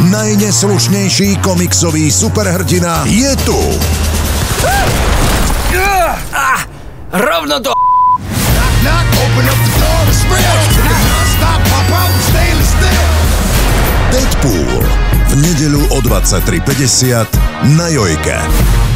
najneslušnejší komiksový superhrdina je tu. Ah, rovno do... Knock, open up the door, it's real. Non-stop, pop out, stainless steel. Deadpool. V nedeľu o 23.50 na Jojke.